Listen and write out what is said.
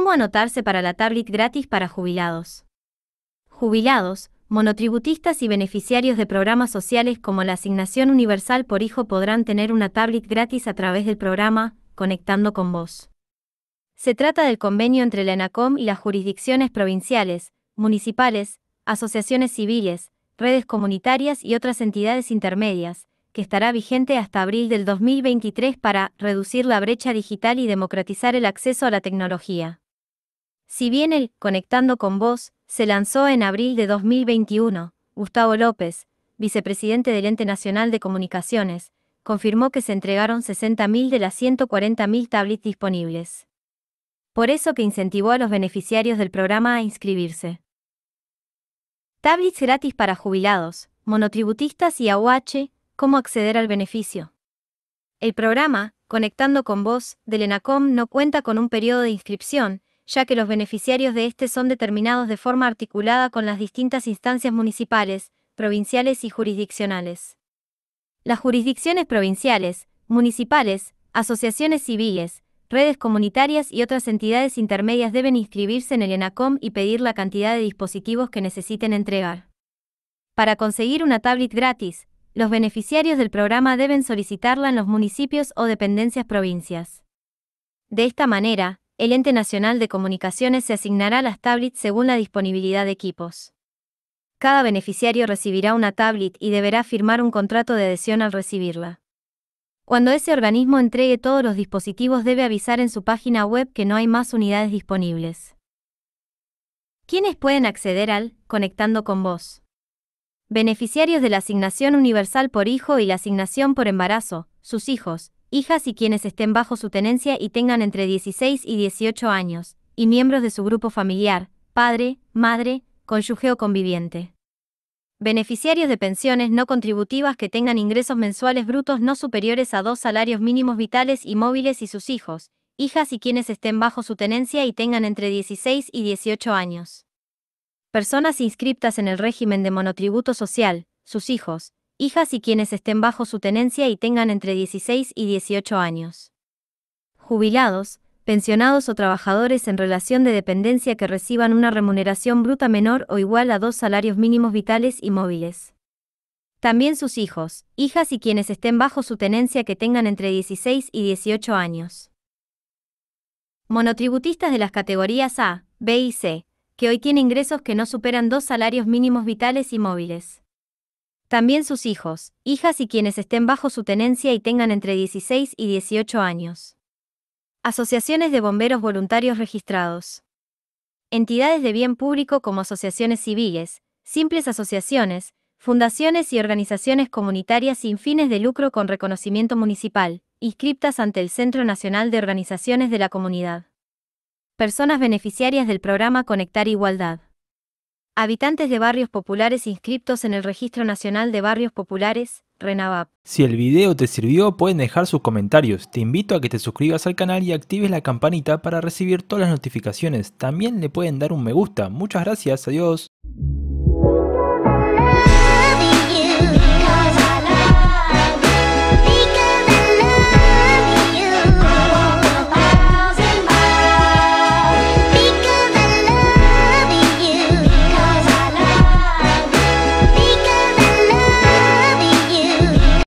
¿Cómo anotarse para la tablet gratis para jubilados? Jubilados, monotributistas y beneficiarios de programas sociales como la Asignación Universal por Hijo podrán tener una tablet gratis a través del programa Conectando con Vos. Se trata del convenio entre la ENACOM y las jurisdicciones provinciales, municipales, asociaciones civiles, redes comunitarias y otras entidades intermedias, que estará vigente hasta abril del 2023 para reducir la brecha digital y democratizar el acceso a la tecnología. Si bien el Conectando con Vos se lanzó en abril de 2021, Gustavo López, vicepresidente del Ente Nacional de Comunicaciones, confirmó que se entregaron 60.000 de las 140.000 tablets disponibles. Por eso que incentivó a los beneficiarios del programa a inscribirse. Tablets gratis para jubilados, monotributistas y AUH, cómo acceder al beneficio. El programa, Conectando con Vos, del ENACOM no cuenta con un periodo de inscripción, ya que los beneficiarios de este son determinados de forma articulada con las distintas instancias municipales, provinciales y jurisdiccionales. Las jurisdicciones provinciales, municipales, asociaciones civiles, redes comunitarias y otras entidades intermedias deben inscribirse en el ENACOM y pedir la cantidad de dispositivos que necesiten entregar. Para conseguir una tablet gratis, los beneficiarios del programa deben solicitarla en los municipios o dependencias provincias. De esta manera, el Ente Nacional de Comunicaciones se asignará las tablets según la disponibilidad de equipos. Cada beneficiario recibirá una tablet y deberá firmar un contrato de adhesión al recibirla. Cuando ese organismo entregue todos los dispositivos debe avisar en su página web que no hay más unidades disponibles. ¿Quiénes pueden acceder al Conectando con Vos? Beneficiarios de la asignación universal por hijo y la asignación por embarazo, sus hijos, hijas y quienes estén bajo su tenencia y tengan entre 16 y 18 años, y miembros de su grupo familiar, padre, madre, cónyuge o conviviente. Beneficiarios de pensiones no contributivas que tengan ingresos mensuales brutos no superiores a dos salarios mínimos vitales y móviles y sus hijos, hijas y quienes estén bajo su tenencia y tengan entre 16 y 18 años personas inscriptas en el régimen de monotributo social, sus hijos, hijas y quienes estén bajo su tenencia y tengan entre 16 y 18 años. Jubilados, pensionados o trabajadores en relación de dependencia que reciban una remuneración bruta menor o igual a dos salarios mínimos vitales y móviles. También sus hijos, hijas y quienes estén bajo su tenencia que tengan entre 16 y 18 años. Monotributistas de las categorías A, B y C, que hoy tiene ingresos que no superan dos salarios mínimos vitales y móviles. También sus hijos, hijas y quienes estén bajo su tenencia y tengan entre 16 y 18 años. Asociaciones de bomberos voluntarios registrados. Entidades de bien público como asociaciones civiles, simples asociaciones, fundaciones y organizaciones comunitarias sin fines de lucro con reconocimiento municipal, inscriptas ante el Centro Nacional de Organizaciones de la Comunidad personas beneficiarias del programa Conectar Igualdad. Habitantes de barrios populares inscriptos en el Registro Nacional de Barrios Populares, RENAVAP. Si el video te sirvió, pueden dejar sus comentarios. Te invito a que te suscribas al canal y actives la campanita para recibir todas las notificaciones. También le pueden dar un me gusta. Muchas gracias, adiós.